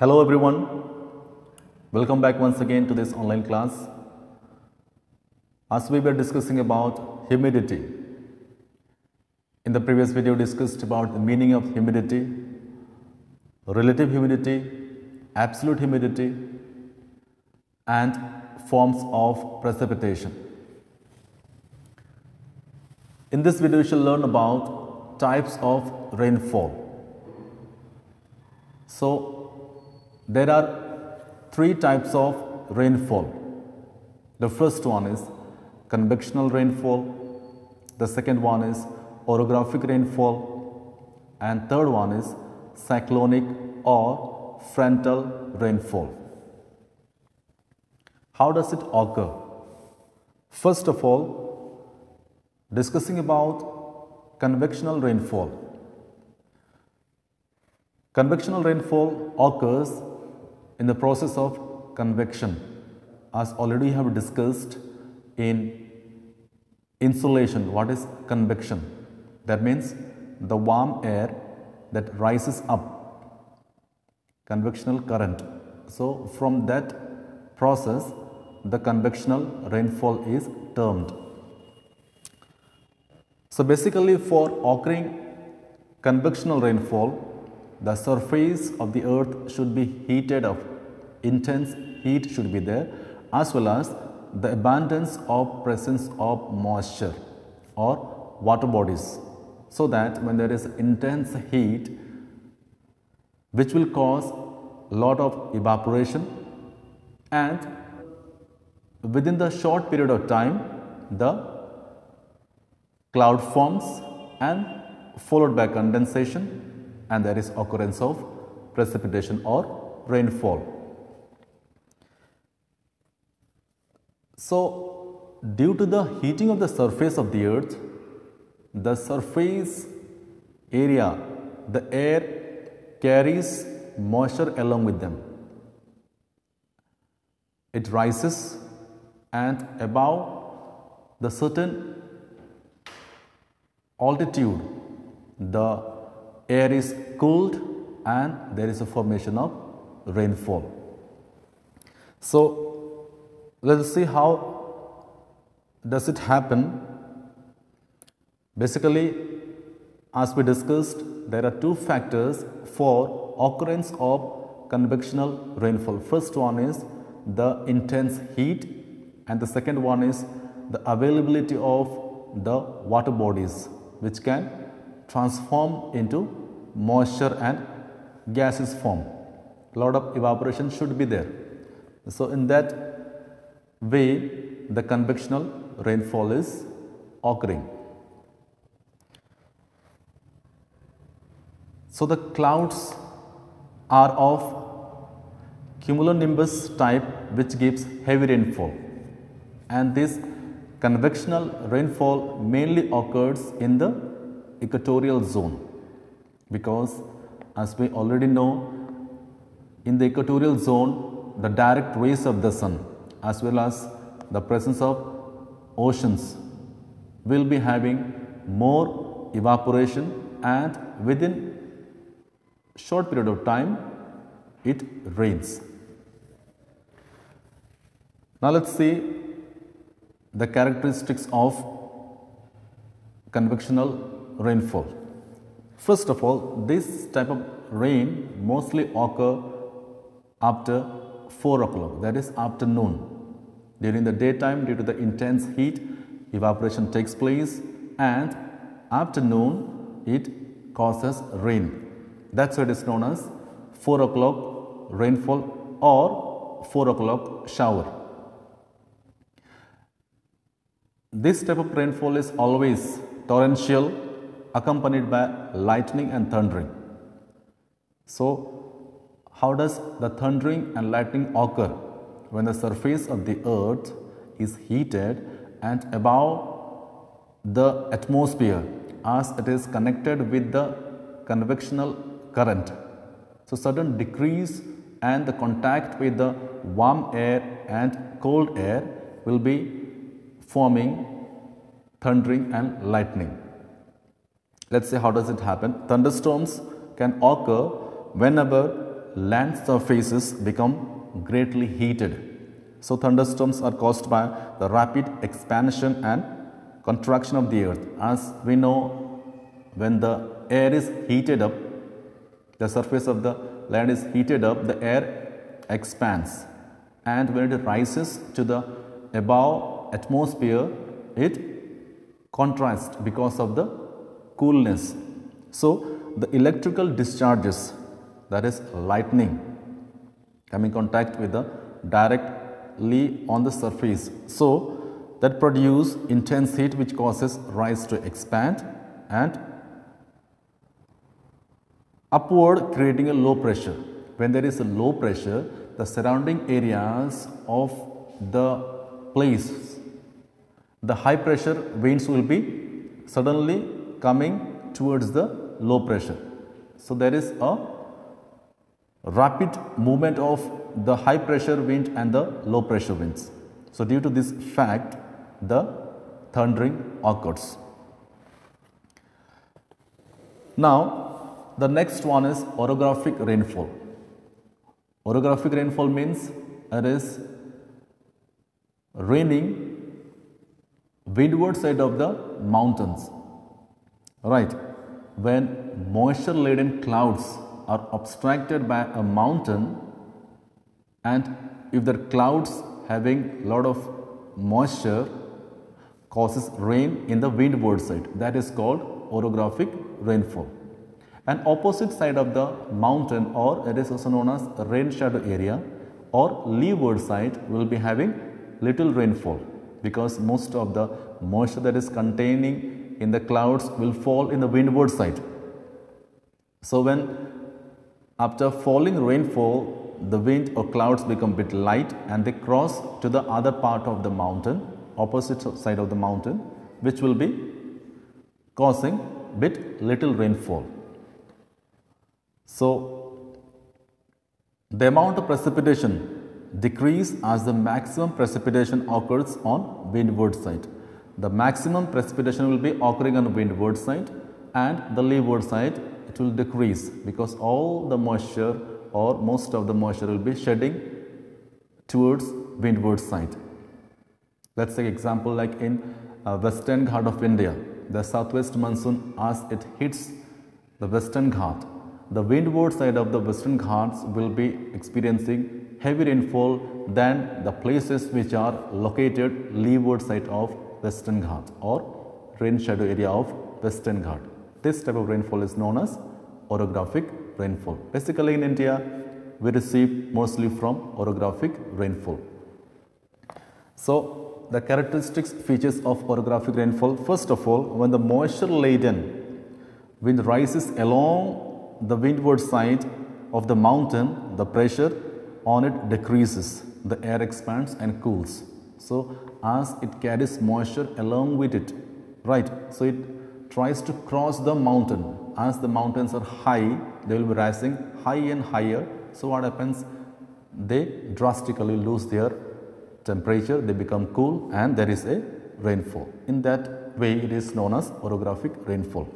Hello everyone. Welcome back once again to this online class. As we were discussing about humidity. In the previous video discussed about the meaning of humidity, relative humidity, absolute humidity and forms of precipitation. In this video, you shall learn about types of rainfall. So, there are three types of rainfall. The first one is convectional rainfall, the second one is orographic rainfall, and third one is cyclonic or frontal rainfall. How does it occur? First of all, discussing about convectional rainfall. Convectional rainfall occurs in the process of convection as already we have discussed in insolation what is convection? That means the warm air that rises up convectional current. So from that process the convectional rainfall is termed. So basically for occurring convectional rainfall the surface of the earth should be heated up intense heat should be there as well as the abundance of presence of moisture or water bodies so that when there is intense heat which will cause a lot of evaporation and within the short period of time the cloud forms and followed by condensation and there is occurrence of precipitation or rainfall. So, due to the heating of the surface of the earth, the surface area, the air carries moisture along with them. It rises and above the certain altitude, the air is cooled and there is a formation of rainfall. So, let us see how does it happen. Basically, as we discussed, there are two factors for occurrence of convectional rainfall. First one is the intense heat and the second one is the availability of the water bodies which can transform into moisture and gases form. Lot of evaporation should be there. So, in that way the convectional rainfall is occurring. So, the clouds are of cumulonimbus type which gives heavy rainfall and this convectional rainfall mainly occurs in the equatorial zone because as we already know in the equatorial zone the direct rays of the sun as well as the presence of oceans will be having more evaporation and within short period of time it rains. Now let us see the characteristics of convectional rainfall. First of all, this type of rain mostly occur after 4 o'clock that is afternoon. During the daytime due to the intense heat evaporation takes place and afternoon it causes rain. That is why it is known as 4 o'clock rainfall or 4 o'clock shower. This type of rainfall is always torrential accompanied by lightning and thundering. So, how does the thundering and lightning occur? When the surface of the earth is heated and above the atmosphere as it is connected with the convectional current. So, sudden decrease and the contact with the warm air and cold air will be forming thundering and lightning. Let us see how does it happen. Thunderstorms can occur whenever land surfaces become greatly heated. So thunderstorms are caused by the rapid expansion and contraction of the earth. As we know, when the air is heated up, the surface of the land is heated up, the air expands and when it rises to the above atmosphere, it contrasts because of the coolness. So, the electrical discharges that is lightning come in contact with the directly on the surface. So, that produce intense heat which causes rise to expand and upward creating a low pressure. When there is a low pressure, the surrounding areas of the place, the high pressure winds will be suddenly coming towards the low pressure. So, there is a rapid movement of the high pressure wind and the low pressure winds. So, due to this fact, the thundering occurs. Now, the next one is orographic rainfall. Orographic rainfall means it is raining windward side of the mountains. Right. When moisture laden clouds are obstructed by a mountain and if the clouds having lot of moisture causes rain in the windward side that is called orographic rainfall. An opposite side of the mountain or it is also known as rain shadow area or leeward side will be having little rainfall because most of the moisture that is containing in the clouds will fall in the windward side. So, when after falling rainfall the wind or clouds become bit light and they cross to the other part of the mountain opposite side of the mountain which will be causing bit little rainfall. So, the amount of precipitation decrease as the maximum precipitation occurs on windward side. The maximum precipitation will be occurring on windward side and the leeward side it will decrease because all the moisture or most of the moisture will be shedding towards windward side. Let's take example like in uh, western Ghat of India, the southwest monsoon as it hits the western Ghat, the windward side of the western Ghats will be experiencing heavy rainfall than the places which are located leeward side of Western Ghat or rain shadow area of Western Ghat. This type of rainfall is known as orographic rainfall. Basically in India, we receive mostly from orographic rainfall. So, the characteristics features of orographic rainfall, first of all, when the moisture laden wind rises along the windward side of the mountain, the pressure on it decreases, the air expands and cools. So, as it carries moisture along with it, right? So, it tries to cross the mountain. As the mountains are high, they will be rising high and higher. So, what happens? They drastically lose their temperature, they become cool and there is a rainfall. In that way, it is known as orographic rainfall.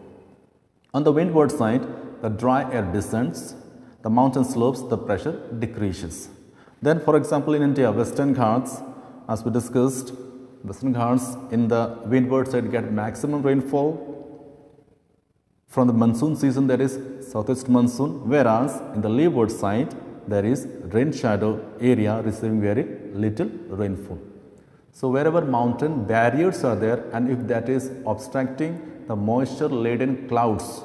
On the windward side, the dry air descends the mountain slopes, the pressure decreases. Then for example, in India, Western Ghats, as we discussed, Western Ghats in the windward side get maximum rainfall from the monsoon season that is southwest monsoon, whereas in the leeward side there is rain shadow area receiving very little rainfall. So wherever mountain barriers are there and if that is obstructing the moisture laden clouds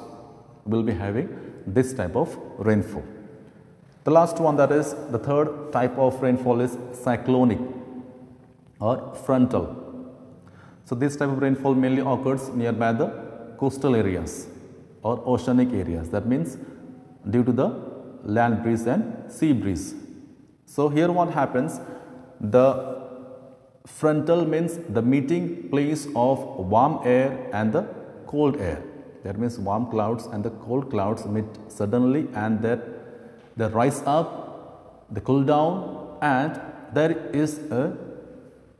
will be having this type of rainfall. The last one that is the third type of rainfall is cyclonic or frontal. So, this type of rainfall mainly occurs nearby the coastal areas or oceanic areas that means due to the land breeze and sea breeze. So, here what happens the frontal means the meeting place of warm air and the cold air that means warm clouds and the cold clouds meet suddenly and that they rise up, they cool down and there is a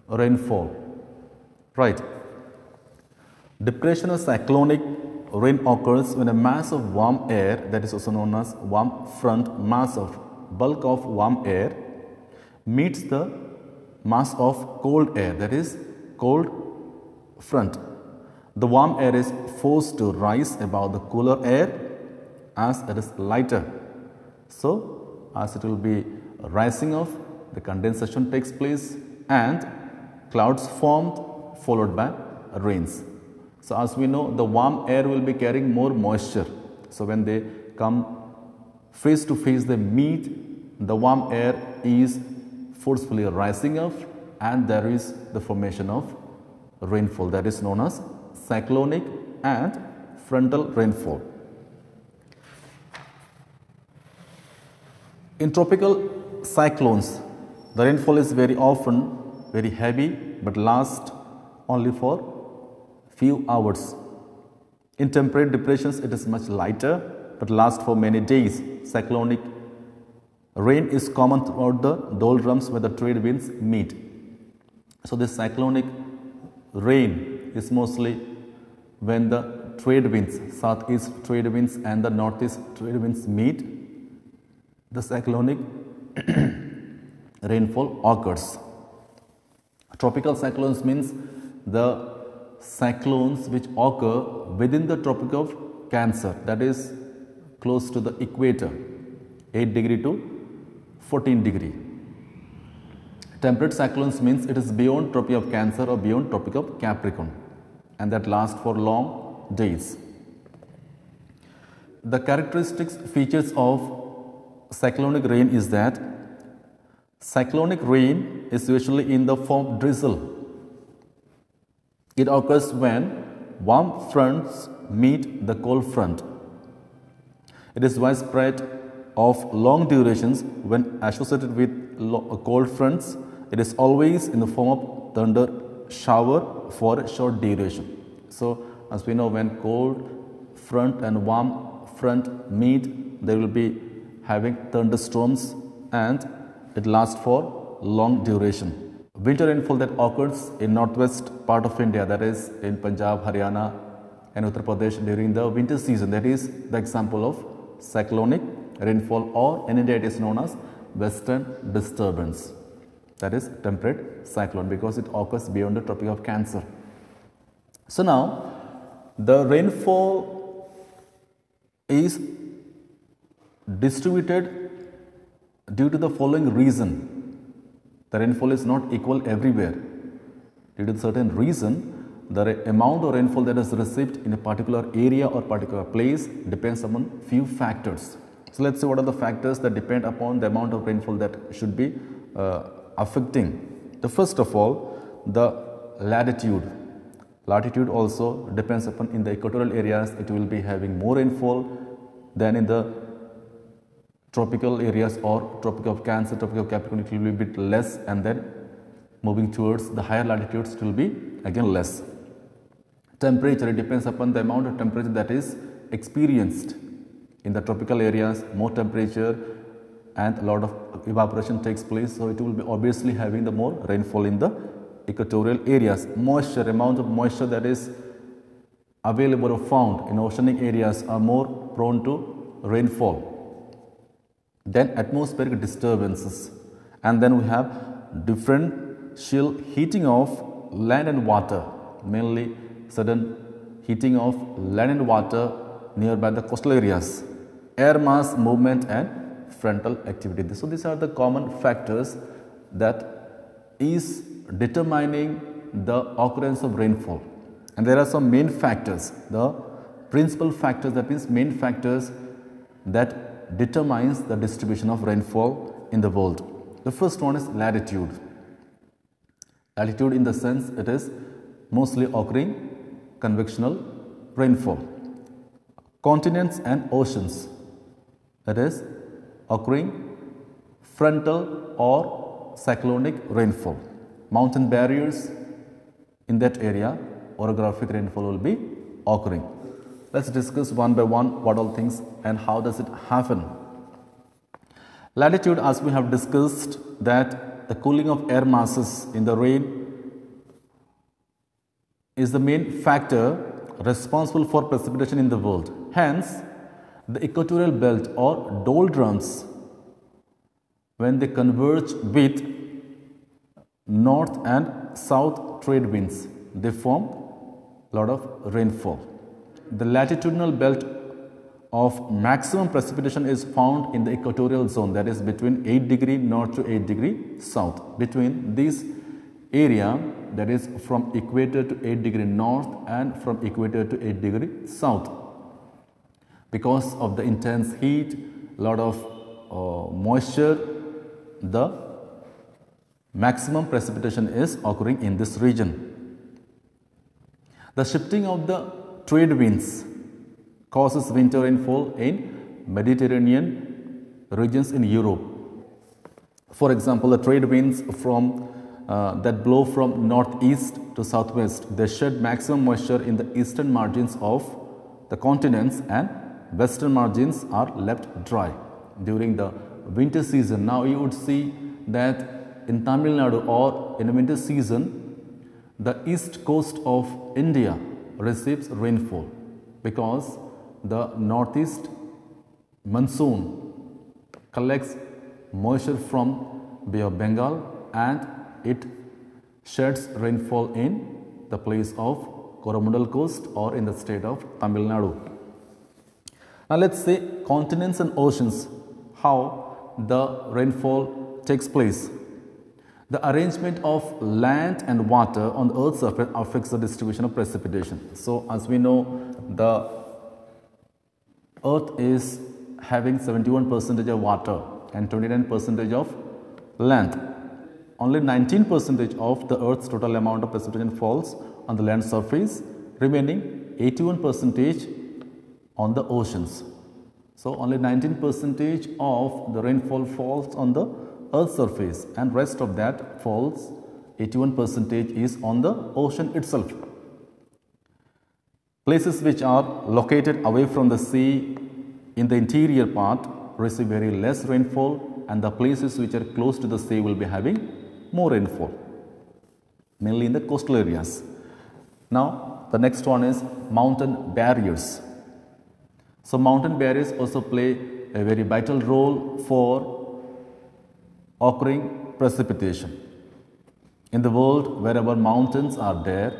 rainfall. Right. Depression is cyclonic rain occurs when a mass of warm air that is also known as warm front mass of bulk of warm air meets the mass of cold air that is cold front. The warm air is forced to rise above the cooler air as it is lighter. So, as it will be rising off the condensation takes place and clouds formed followed by rains. So, as we know the warm air will be carrying more moisture. So, when they come face to face they meet the warm air is forcefully rising up and there is the formation of rainfall that is known as cyclonic and frontal rainfall. In tropical cyclones, the rainfall is very often very heavy but lasts only for few hours. In temperate depressions, it is much lighter but lasts for many days. Cyclonic rain is common throughout the doldrums where the trade winds meet. So, this cyclonic rain is mostly when the trade winds, southeast trade winds and the northeast trade winds meet, the cyclonic rainfall occurs. Tropical cyclones means the cyclones which occur within the Tropic of Cancer that is close to the equator 8 degree to 14 degree. Temperate cyclones means it is beyond Tropic of Cancer or beyond Tropic of Capricorn and that lasts for long days. The characteristics features of cyclonic rain is that cyclonic rain is usually in the form drizzle. It occurs when warm fronts meet the cold front. It is widespread of long durations when associated with cold fronts it is always in the form of thunder shower for a short duration. So, as we know when cold front and warm front meet they will be having thunderstorms and it lasts for long duration. Winter rainfall that occurs in northwest part of India that is in Punjab, Haryana and Uttar Pradesh during the winter season that is the example of cyclonic rainfall or in India it is known as western disturbance that is temperate cyclone because it occurs beyond the Tropic of Cancer. So, now the rainfall is distributed due to the following reason. The rainfall is not equal everywhere. Due to certain reason, the amount of rainfall that is received in a particular area or particular place depends upon few factors. So, let us see what are the factors that depend upon the amount of rainfall that should be uh, affecting. The first of all, the latitude. Latitude also depends upon in the equatorial areas, it will be having more rainfall than in the tropical areas or tropic of Cancer, tropic of Capricorn, it will be a bit less and then moving towards the higher latitudes it will be again less. Temperature, it depends upon the amount of temperature that is experienced. In the tropical areas, more temperature and a lot of evaporation takes place. So, it will be obviously having the more rainfall in the equatorial areas. Moisture, amount of moisture that is available or found in oceanic areas are more prone to rainfall. Then atmospheric disturbances. And then we have differential heating of land and water mainly sudden heating of land and water nearby the coastal areas, air mass movement and frontal activity. So, these are the common factors that is determining the occurrence of rainfall. And there are some main factors. The principal factors that means main factors that determines the distribution of rainfall in the world. The first one is latitude. Latitude in the sense it is mostly occurring convectional rainfall. Continents and oceans that is occurring frontal or cyclonic rainfall. Mountain barriers in that area orographic rainfall will be occurring. Let us discuss one by one what all things and how does it happen. Latitude as we have discussed that the cooling of air masses in the rain is the main factor responsible for precipitation in the world. Hence, the equatorial belt or doldrums, when they converge with north and south trade winds, they form a lot of rainfall. The latitudinal belt of maximum precipitation is found in the equatorial zone that is between 8 degree north to 8 degree south. Between this area that is from equator to 8 degree north and from equator to 8 degree south. Because of the intense heat, lot of uh, moisture, the maximum precipitation is occurring in this region. The shifting of the trade winds causes winter rainfall in Mediterranean regions in Europe. For example, the trade winds from uh, that blow from northeast to southwest, they shed maximum moisture in the eastern margins of the continents and western margins are left dry during the winter season. Now you would see that in Tamil Nadu or in the winter season, the east coast of India receives rainfall because the northeast monsoon collects moisture from Bay of Bengal and it sheds rainfall in the place of Coromandel coast or in the state of Tamil Nadu. Now let's see continents and oceans, how the rainfall takes place. The arrangement of land and water on the earth's surface affects the distribution of precipitation. So as we know, the Earth is having 71 percentage of water and 29 percentage of land. Only 19 percentage of the Earth's total amount of precipitation falls on the land surface, remaining 81 percentage on the oceans. So, only 19 percentage of the rainfall falls on the earth surface and rest of that falls 81 percentage is on the ocean itself. Places which are located away from the sea in the interior part receive very less rainfall and the places which are close to the sea will be having more rainfall, mainly in the coastal areas. Now, the next one is mountain barriers. So, mountain barriers also play a very vital role for occurring precipitation. In the world, wherever mountains are there,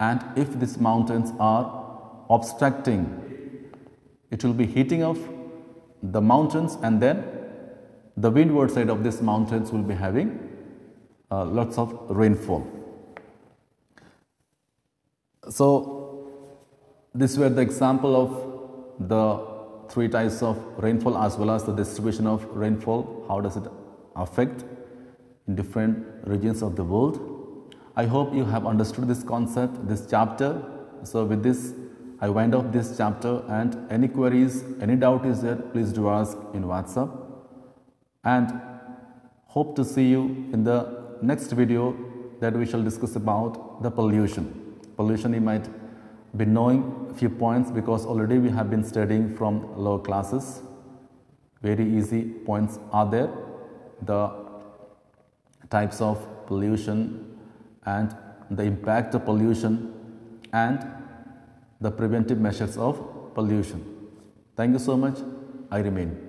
and if these mountains are obstructing, it will be heating of the mountains and then the windward side of these mountains will be having uh, lots of rainfall. So, this were the example of the three types of rainfall as well as the distribution of rainfall. How does it affect in different regions of the world? I hope you have understood this concept, this chapter. So, with this I wind up this chapter and any queries, any doubt is there, please do ask in WhatsApp. And hope to see you in the next video that we shall discuss about the pollution. Pollution you might be knowing a few points because already we have been studying from lower classes. Very easy points are there. The types of pollution and the impact of pollution and the preventive measures of pollution. Thank you so much. I remain.